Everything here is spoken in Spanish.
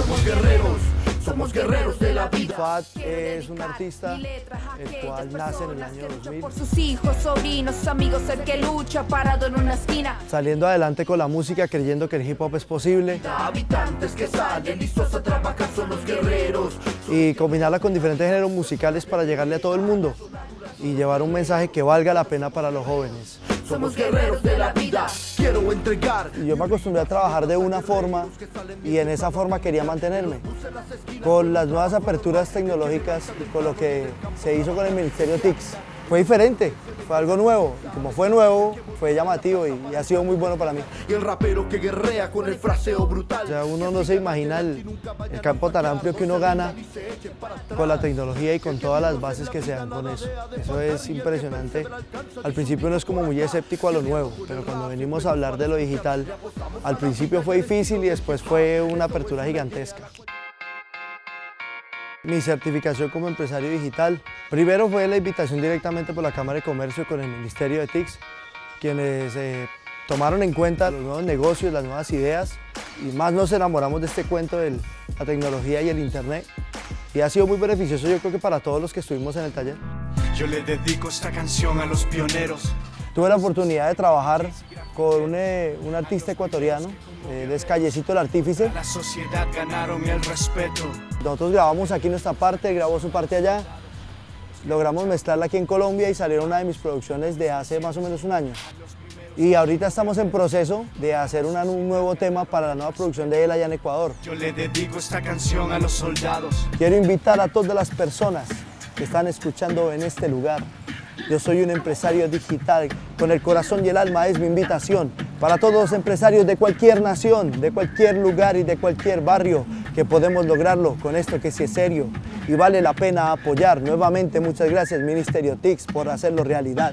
Somos guerreros, somos guerreros de la vida. Fuad es un artista el cual nace en el año 2000. Por sus hijos, sobrinos, amigos, el que lucha parado en una esquina. Saliendo adelante con la música, creyendo que el hip hop es posible Habitantes que salen listos a trabajar son los guerreros. y combinarla con diferentes géneros musicales para llegarle a todo el mundo y llevar un mensaje que valga la pena para los jóvenes. Somos guerreros de la vida. Quiero entregar. Yo me acostumbré a trabajar de una forma y en esa forma quería mantenerme. Con las nuevas aperturas tecnológicas con lo que se hizo con el Ministerio TICS, fue diferente, fue algo nuevo. Y como fue nuevo, fue llamativo y, y ha sido muy bueno para mí. Y el rapero que guerrea con el fraseo brutal. O sea, uno no se imagina el, el campo tan amplio que uno gana con la tecnología y con todas las bases que se dan con eso. Eso es impresionante. Al principio uno es como muy escéptico a lo nuevo, pero cuando venimos a hablar de lo digital, al principio fue difícil y después fue una apertura gigantesca. Mi certificación como empresario digital, primero fue la invitación directamente por la Cámara de Comercio con el Ministerio de TICS, quienes eh, tomaron en cuenta los nuevos negocios, las nuevas ideas y más nos enamoramos de este cuento de la tecnología y el Internet. Y ha sido muy beneficioso yo creo que para todos los que estuvimos en el taller. Yo le dedico esta canción a los pioneros. Tuve la oportunidad de trabajar con un, eh, un artista ecuatoriano, eh, él es Callecito el Artífice. La sociedad ganaron el respeto. Nosotros grabamos aquí nuestra parte, grabó su parte allá, logramos mezclarla aquí en Colombia y salieron una de mis producciones de hace más o menos un año. Y ahorita estamos en proceso de hacer una- un nuevo tema para la nueva producción de él allá en Ecuador. Yo le dedico esta canción a los soldados. Quiero invitar a todas las personas que están escuchando en este lugar. Yo soy un empresario digital, con el corazón y el alma es mi invitación para todos los empresarios de cualquier nación, de cualquier lugar y de cualquier barrio, que podemos lograrlo con esto que sí es serio y vale la pena apoyar. Nuevamente muchas gracias Ministerio TICS por hacerlo realidad.